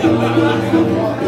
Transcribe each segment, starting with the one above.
Eu não gosto do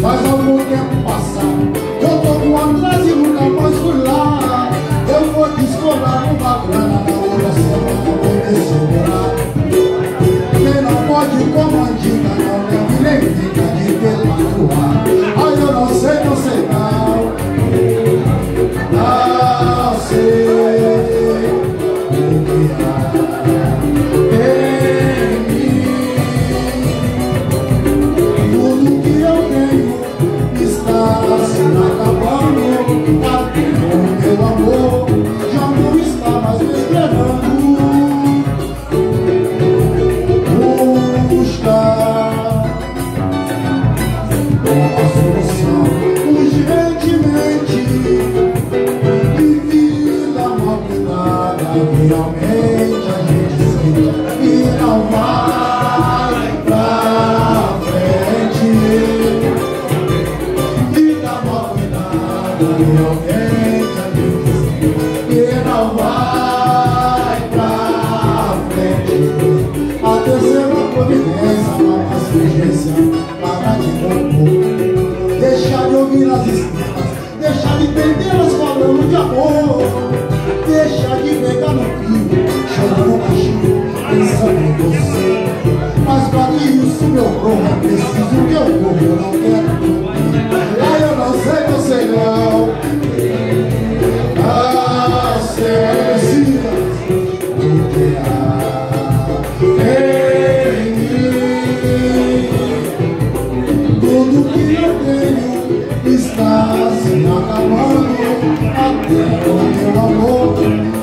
Faz algum tempo passar. subir as Deixar de perder as falando de amor. Deixar de pegar no fim. Chorando no baixinho, pensando em você Estás na cabana, até o meu amor